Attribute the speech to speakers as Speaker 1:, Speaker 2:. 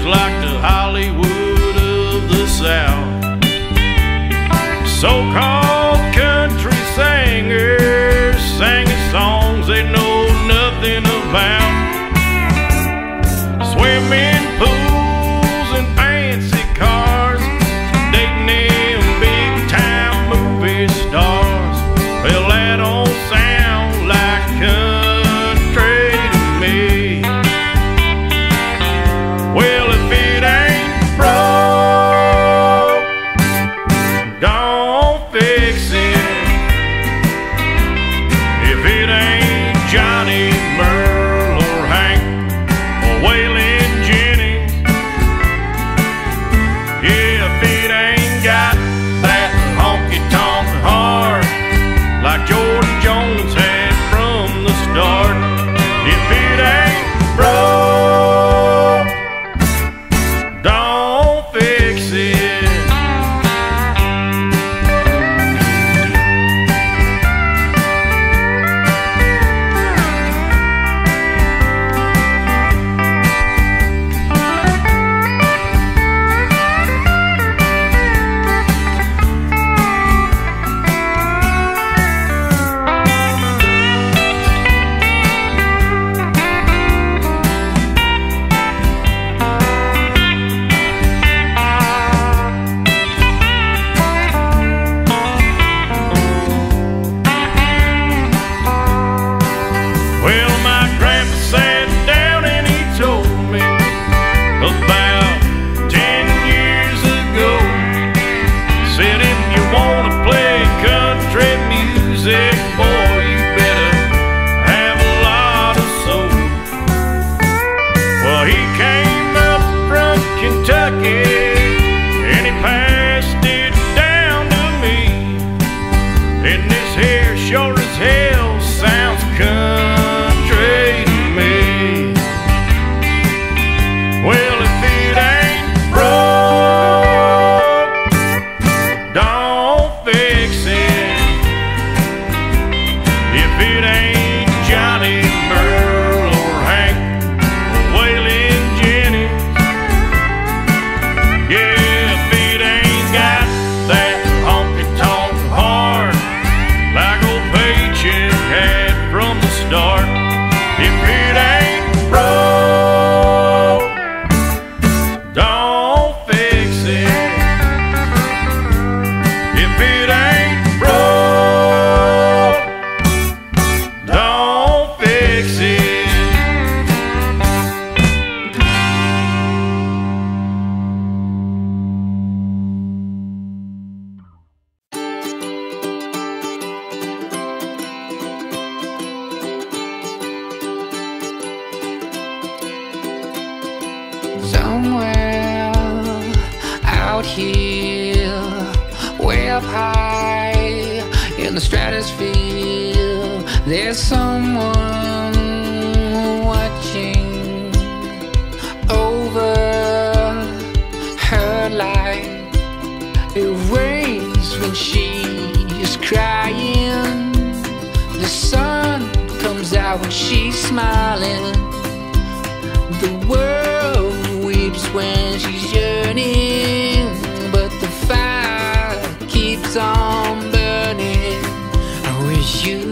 Speaker 1: is like the Hollywood of the South. So called.
Speaker 2: Somewhere out here, way up high in the stratosphere there's someone watching over her life. It rains when she is crying. The sun comes out when she's smiling. The world weeps when she's yearning, but the fire keeps on burning. I wish you.